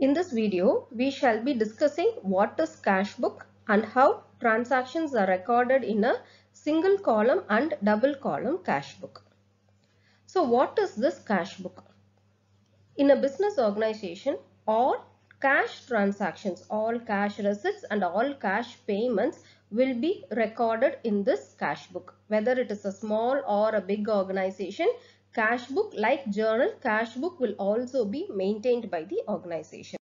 In this video, we shall be discussing what is cash book and how transactions are recorded in a single column and double column cash book. So what is this cash book? In a business organization, all cash transactions, all cash receipts and all cash payments will be recorded in this cash book. Whether it is a small or a big organization, cash book like journal, cash book will also be maintained by the organization.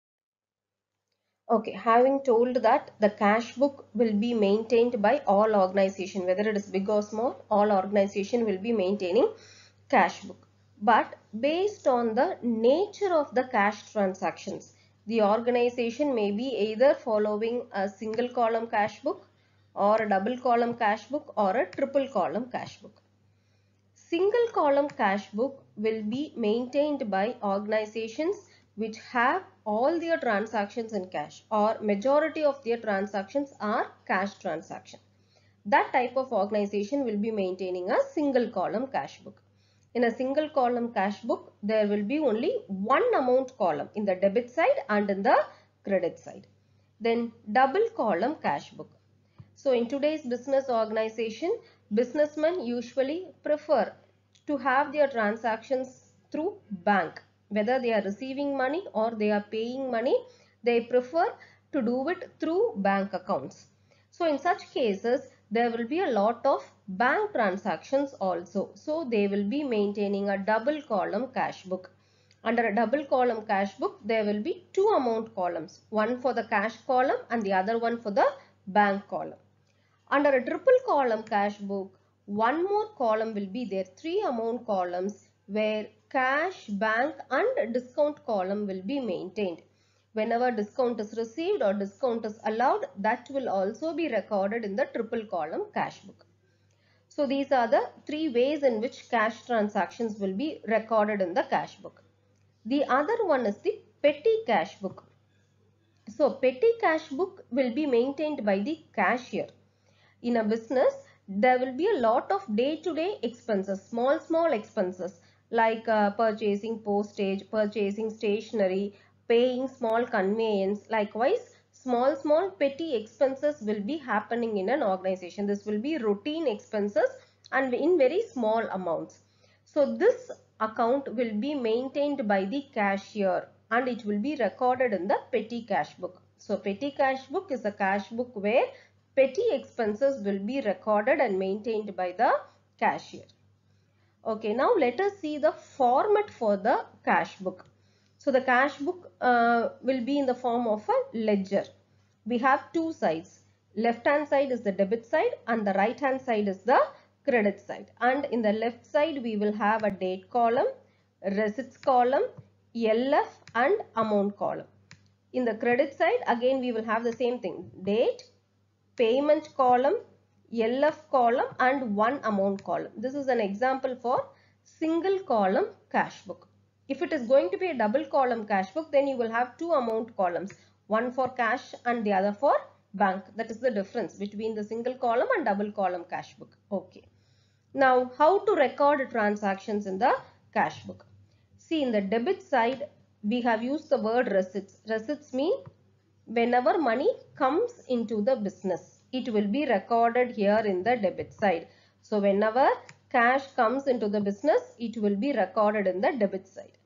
Okay, having told that the cash book will be maintained by all organization, whether it is big or small, all organization will be maintaining cash book. But based on the nature of the cash transactions, the organization may be either following a single column cash book or a double column cash book or a triple column cash book. Single column cash book will be maintained by organizations which have all their transactions in cash or majority of their transactions are cash transaction. That type of organization will be maintaining a single column cash book. In a single column cash book, there will be only one amount column in the debit side and in the credit side. Then double column cash book. So in today's business organization, businessmen usually prefer to have their transactions through bank. Whether they are receiving money or they are paying money, they prefer to do it through bank accounts. So in such cases, there will be a lot of bank transactions also. So they will be maintaining a double column cash book. Under a double column cash book, there will be two amount columns. One for the cash column and the other one for the bank column. Under a triple column cash book, one more column will be there. Three amount columns where cash, bank and discount column will be maintained. Whenever discount is received or discount is allowed, that will also be recorded in the triple column cash book. So these are the three ways in which cash transactions will be recorded in the cash book. The other one is the petty cash book. So petty cash book will be maintained by the cashier. In a business, there will be a lot of day-to-day -day expenses, small, small expenses like uh, purchasing postage, purchasing stationery, paying small conveyance. Likewise, small, small petty expenses will be happening in an organization. This will be routine expenses and in very small amounts. So this account will be maintained by the cashier and it will be recorded in the petty cash book. So petty cash book is a cash book where petty expenses will be recorded and maintained by the cashier. Okay, now let us see the format for the cash book. So the cash book uh, will be in the form of a ledger. We have two sides. Left hand side is the debit side and the right hand side is the credit side. And in the left side we will have a date column, receipts column, LF and amount column. In the credit side again we will have the same thing. Date, payment column, LF column and one amount column. This is an example for single column cash book. If it is going to be a double column cash book, then you will have two amount columns, one for cash and the other for bank. That is the difference between the single column and double column cash book. Okay. Now, how to record transactions in the cash book? See, in the debit side, we have used the word receipts. Receipts mean whenever money comes into the business, it will be recorded here in the debit side. So, whenever cash comes into the business, it will be recorded in the debit side.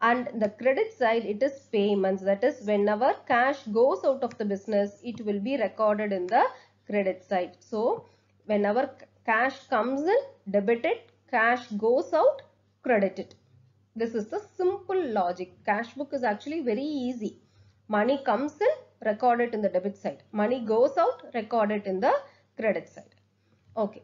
And the credit side it is payments. That is whenever cash goes out of the business it will be recorded in the credit side. So whenever cash comes in debited cash goes out credited this is the simple logic. Cash book is actually very easy. Money comes in record it in the debit side money goes out record it in the credit side okay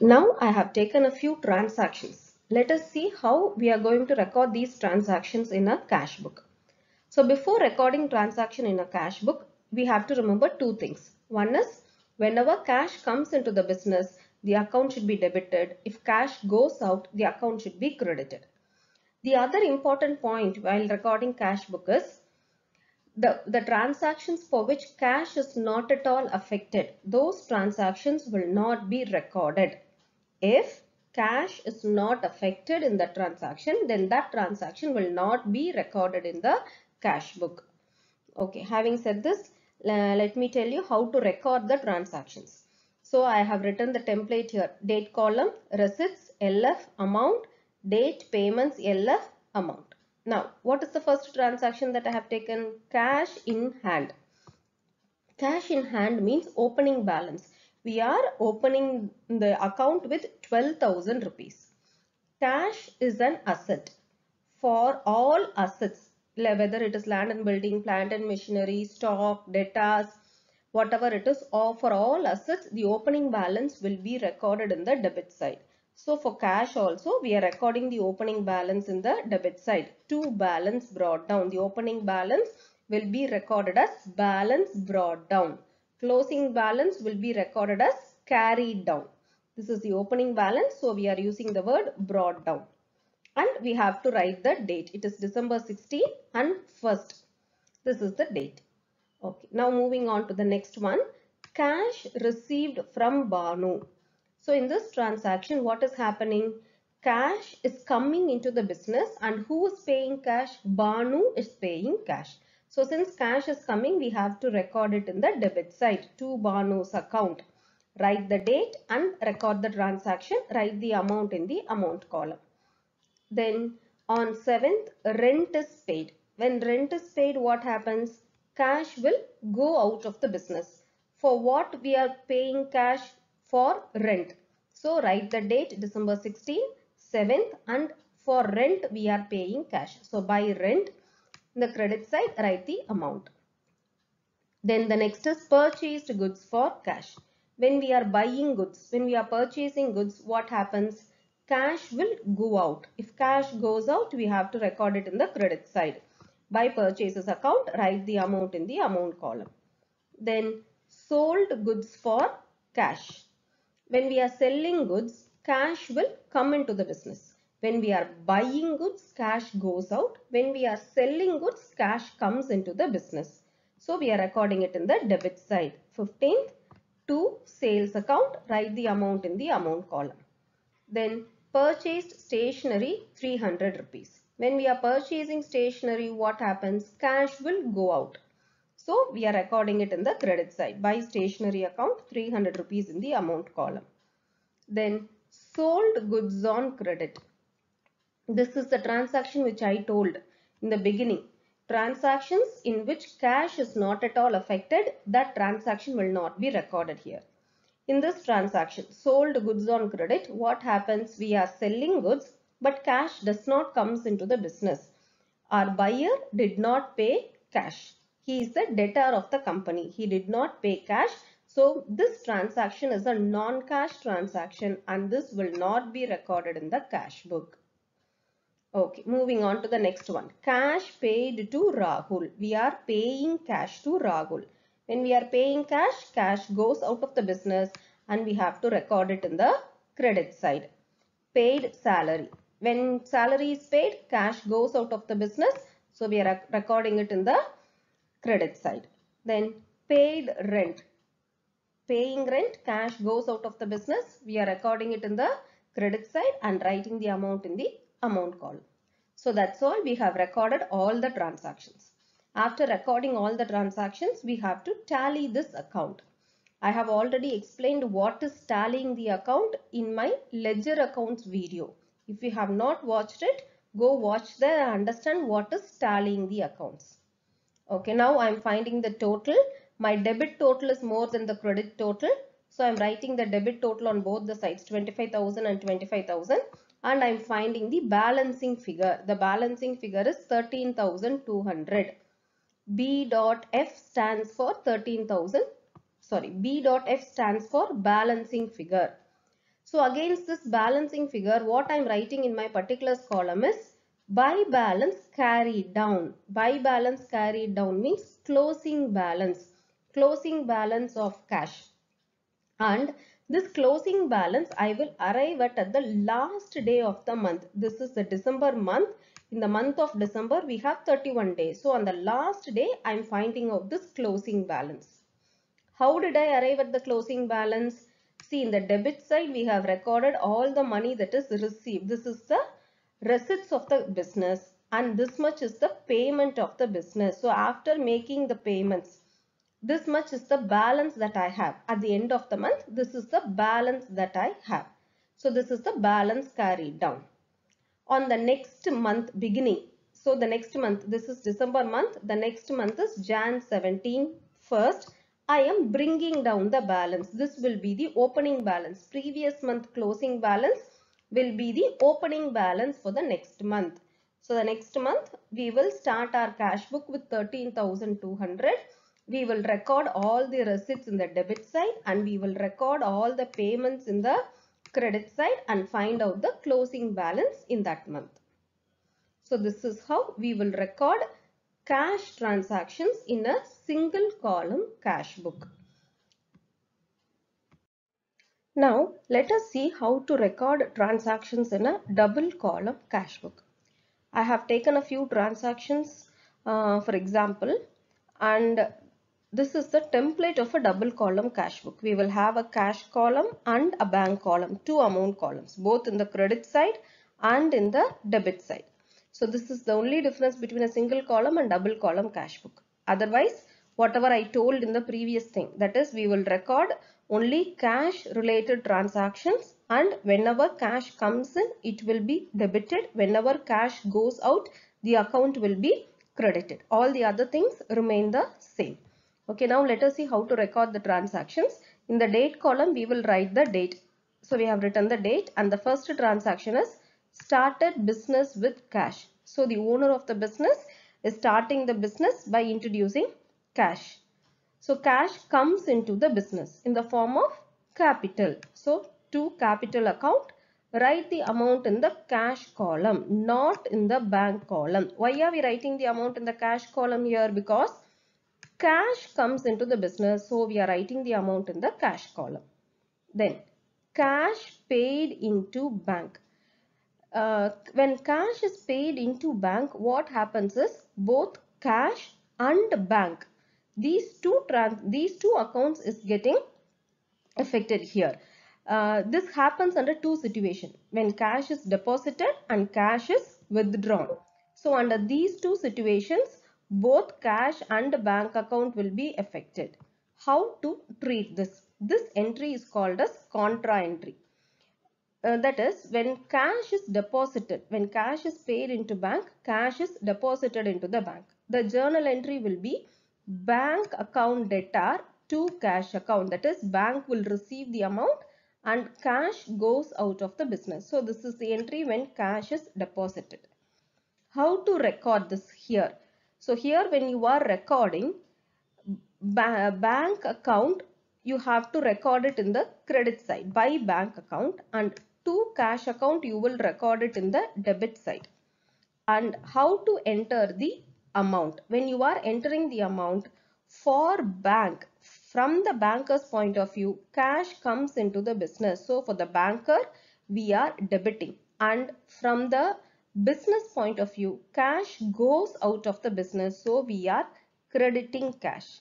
now i have taken a few transactions let us see how we are going to record these transactions in a cash book. So before recording transaction in a cash book, we have to remember two things. One is whenever cash comes into the business, the account should be debited. If cash goes out, the account should be credited. The other important point while recording cash book is the, the transactions for which cash is not at all affected, those transactions will not be recorded. If cash is not affected in the transaction, then that transaction will not be recorded in the cash book. Okay, having said this, let me tell you how to record the transactions. So I have written the template here. Date column, receipts, LF, amount, date, payments, LF, amount. Now, what is the first transaction that I have taken? Cash in hand. Cash in hand means opening balance. We are opening the account with 12,000 rupees. Cash is an asset. For all assets, whether it is land and building, plant and machinery, stock, debtors, whatever it is, or for all assets, the opening balance will be recorded in the debit side. So for cash also, we are recording the opening balance in the debit side. To balance brought down. The opening balance will be recorded as balance brought down. Closing balance will be recorded as carried down. This is the opening balance. So we are using the word brought down. And we have to write the date. It is December 16 and 1st. This is the date. Okay. Now moving on to the next one. Cash received from Banu. So in this transaction, what is happening? Cash is coming into the business and who is paying cash? Banu is paying cash. So since cash is coming, we have to record it in the debit side to Banu's account. Write the date and record the transaction. Write the amount in the amount column. Then on 7th, rent is paid. When rent is paid, what happens? Cash will go out of the business. For what we are paying cash? For rent. So write the date December 16, 7th and for rent we are paying cash. So by rent in the credit side write the amount. Then the next is purchased goods for cash. When we are buying goods, when we are purchasing goods, what happens? Cash will go out. If cash goes out, we have to record it in the credit side. By purchases account, write the amount in the amount column. Then sold goods for cash. When we are selling goods, cash will come into the business. When we are buying goods, cash goes out. When we are selling goods, cash comes into the business. So we are recording it in the debit side. 15th to sales account, write the amount in the amount column. Then purchased stationery 300 rupees. When we are purchasing stationery, what happens? Cash will go out. So we are recording it in the credit side. By stationery account 300 rupees in the amount column. Then sold goods on credit. This is the transaction which I told in the beginning. Transactions in which cash is not at all affected, that transaction will not be recorded here. In this transaction, sold goods on credit, what happens? We are selling goods, but cash does not comes into the business. Our buyer did not pay cash. He is the debtor of the company. He did not pay cash. So this transaction is a non-cash transaction and this will not be recorded in the cash book. Okay, moving on to the next one. Cash paid to Rahul. We are paying cash to Rahul. When we are paying cash, cash goes out of the business and we have to record it in the credit side. Paid salary. When salary is paid, cash goes out of the business. So we are recording it in the credit side. Then paid rent. Paying rent, cash goes out of the business. We are recording it in the credit side and writing the amount in the amount column. So that's all. We have recorded all the transactions. After recording all the transactions, we have to tally this account. I have already explained what is tallying the account in my ledger accounts video. If you have not watched it, go watch there and understand what is tallying the accounts. Okay, now I am finding the total. My debit total is more than the credit total. So I am writing the debit total on both the sides 25,000 and 25,000 and I am finding the balancing figure. The balancing figure is 13,200. B dot F stands for 13,000. Sorry, B dot F stands for balancing figure. So against this balancing figure, what I am writing in my particulars column is by balance carried down. By balance carried down means closing balance. Closing balance of cash. And this closing balance I will arrive at at the last day of the month. This is the December month. In the month of December we have 31 days. So on the last day I am finding out this closing balance. How did I arrive at the closing balance? See in the debit side we have recorded all the money that is received. This is the receipts of the business. and this much is the payment of the business. So after making the payments, this much is the balance that I have. At the end of the month, this is the balance that I have. So this is the balance carried down. On the next month beginning, so the next month, this is December month, the next month is Jan 17 first. I am bringing down the balance. This will be the opening balance. Previous month closing balance will be the opening balance for the next month. So the next month we will start our cash book with 13,200. We will record all the receipts in the debit side and we will record all the payments in the credit side and find out the closing balance in that month. So this is how we will record cash transactions in a single column cash book. Now let us see how to record transactions in a double column cash book. I have taken a few transactions uh, for example and this is the template of a double column cash book. We will have a cash column and a bank column, two amount columns, both in the credit side and in the debit side. So this is the only difference between a single column and double column cash book. Otherwise, whatever I told in the previous thing, that is we will record only cash related transactions and whenever cash comes in, it will be debited. Whenever cash goes out, the account will be credited. All the other things remain the same. Okay, now let us see how to record the transactions. In the date column, we will write the date. So we have written the date and the first transaction is started business with cash. So the owner of the business is starting the business by introducing cash. So cash comes into the business in the form of capital. So to capital account, write the amount in the cash column, not in the bank column. Why are we writing the amount in the cash column here? Because cash comes into the business. So we are writing the amount in the cash column. Then cash paid into bank. Uh, when cash is paid into bank, what happens is both cash and bank. These two these two accounts is getting affected here. Uh, this happens under two situations when cash is deposited and cash is withdrawn. So under these two situations, both cash and bank account will be affected. How to treat this? This entry is called as contra entry. Uh, that is when cash is deposited, when cash is paid into bank, cash is deposited into the bank. The journal entry will be bank account debtor to cash account. That is bank will receive the amount and cash goes out of the business. So this is the entry when cash is deposited. How to record this here? So here when you are recording ba bank account, you have to record it in the credit side by bank account and to cash account you will record it in the debit side. And how to enter the amount? When you are entering the amount for bank, from the banker's point of view, cash comes into the business. So for the banker, we are debiting and from the business point of view, cash goes out of the business. So we are crediting cash.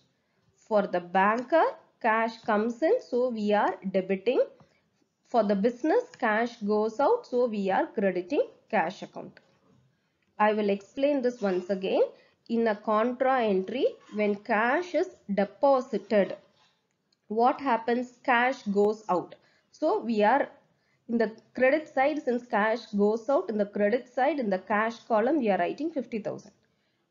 For the banker, cash comes in. So we are debiting. For the business, cash goes out. So we are crediting cash account. I will explain this once again. In a contra entry, when cash is deposited, what happens? Cash goes out. So we are in the credit side since cash goes out in the credit side in the cash column we are writing 50,000.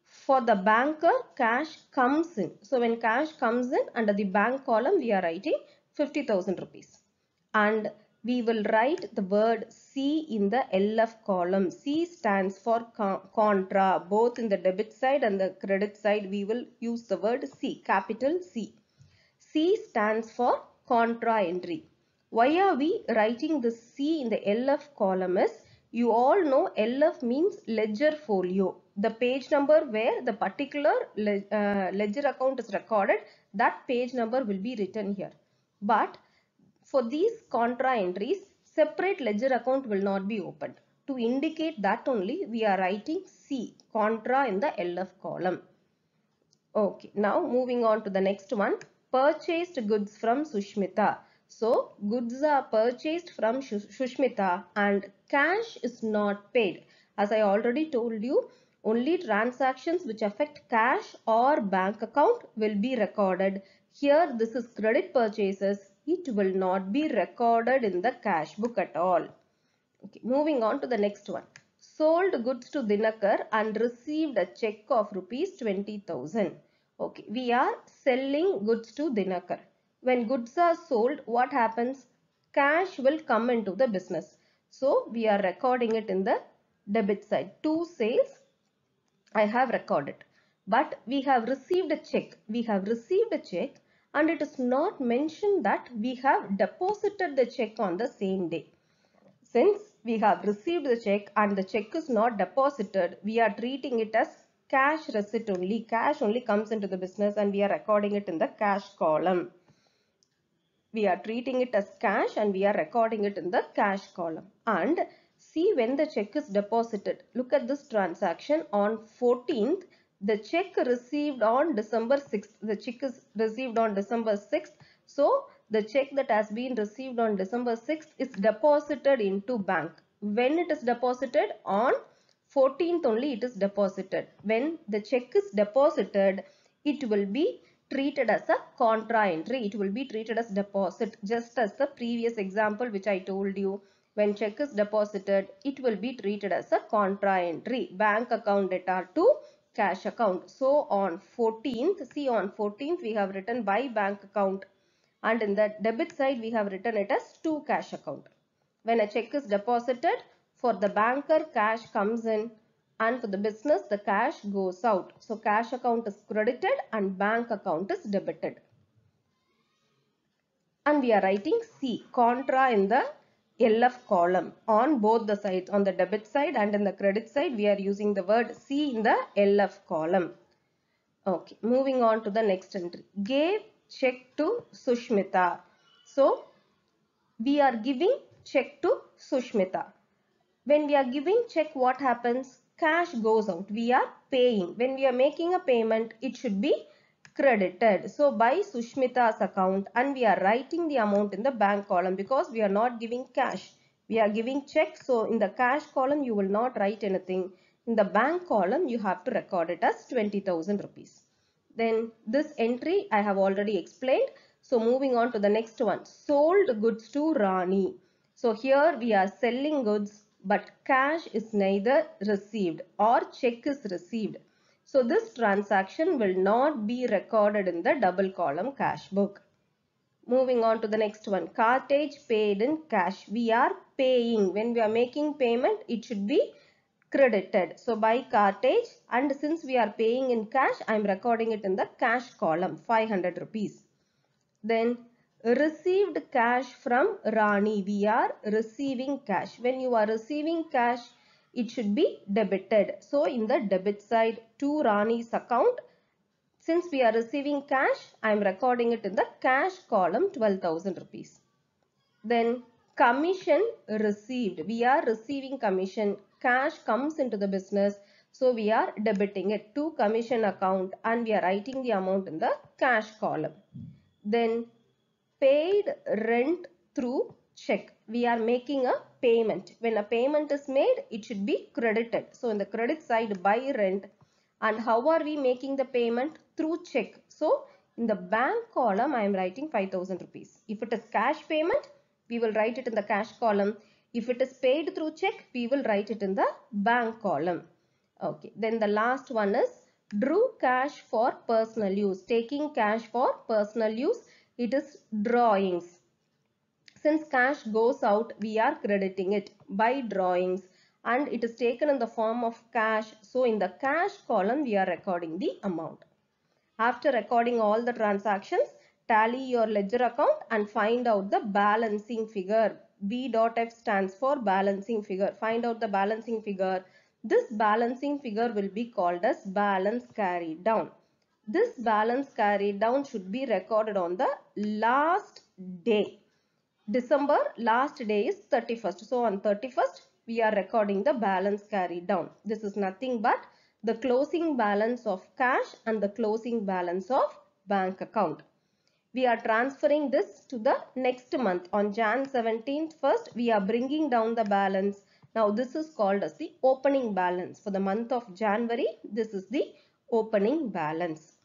For the banker cash comes in. So when cash comes in under the bank column we are writing 50,000 rupees. And we will write the word C in the LF column. C stands for contra. Both in the debit side and the credit side we will use the word C, capital C. C stands for contra entry. Why are we writing the C in the LF column is you all know LF means ledger folio. The page number where the particular uh, ledger account is recorded that page number will be written here. But for these contra entries separate ledger account will not be opened. To indicate that only we are writing C contra in the LF column. Okay now moving on to the next one purchased goods from Sushmita. So goods are purchased from Sushmita and cash is not paid. As I already told you, Only transactions which affect cash or bank account will be recorded. Here this is credit purchases. It will not be recorded in the cash book at all. Okay, moving on to the next one. Sold goods to Dinakar and received a check of rupees 20,000. Okay, we are selling goods to Dinakar. When goods are sold, what happens? Cash will come into the business. So, we are recording it in the debit side. To sales, I have recorded. But we have received a check. We have received a check and it is not mentioned that we have deposited the check on the same day. Since we have received the check and the check is not deposited, we are treating it as cash receipt only. Cash only comes into the business and we are recording it in the cash column. We are treating it as cash and we are recording it in the cash column. And see when the check is deposited. Look at this transaction on 14th. The check received on December 6th. The check is received on December 6th. So the check that has been received on December 6th is deposited into bank. When it is deposited? On 14th only it is deposited. When the check is deposited, it will be treated as a contra entry. It will be treated as deposit just as the previous example which I told you. When check is deposited, it will be treated as a contra entry. Bank account data to cash account. So on 14th, see on 14th we have written by bank account and in the debit side we have written it as to cash account. When a check is deposited for the banker cash comes in and for the business the cash goes out. So cash account is credited and bank account is debited. And we are writing C contra in the LF column on both the sides on the debit side and in the credit side we are using the word C in the LF column. Okay moving on to the next entry. Gave check to Sushmita. So, we are giving check to Sushmita. When we are giving check, what happens? Cash goes out. We are paying. When we are making a payment, it should be credited. So, by Sushmita's account and we are writing the amount in the bank column because we are not giving cash. We are giving check. So, in the cash column, you will not write anything. In the bank column, you have to record it as 20,000 rupees. Then this entry I have already explained. So moving on to the next one. Sold goods to Rani. So here we are selling goods but cash is neither received or check is received. So this transaction will not be recorded in the double column cash book. Moving on to the next one. Cartage paid in cash. We are paying. When we are making payment, it should be credited. So by cartage and since we are paying in cash, I am recording it in the cash column 500 rupees. Then received cash from Rani. We are receiving cash. When you are receiving cash, it should be debited. So in the debit side to Rani's account, since we are receiving cash, I am recording it in the cash column 12,000 rupees. Then commission received. We are receiving commission cash comes into the business. So we are debiting it to commission account and we are writing the amount in the cash column. Then paid rent through check. We are making a payment. When a payment is made, it should be credited. So in the credit side by rent and how are we making the payment? Through check. So in the bank column, I am writing 5000 rupees. If it is cash payment, we will write it in the cash column. If it is paid through check, we will write it in the bank column. Okay, then the last one is drew cash for personal use. Taking cash for personal use, it is drawings. Since cash goes out, we are crediting it by drawings and it is taken in the form of cash. So in the cash column, we are recording the amount. After recording all the transactions, tally your ledger account and find out the balancing figure B.F stands for balancing figure. Find out the balancing figure. This balancing figure will be called as balance carried down. This balance carried down should be recorded on the last day. December last day is 31st. So on 31st we are recording the balance carried down. This is nothing but the closing balance of cash and the closing balance of bank account we are transferring this to the next month on Jan 17th first we are bringing down the balance Now this is called as the opening balance. For the month of January, this is the opening balance.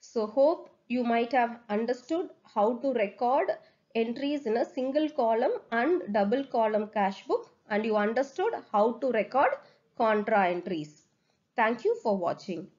So hope you might have understood how to record entries in a single column and double column cash book and you understood how to record contra entries. Thank you for watching.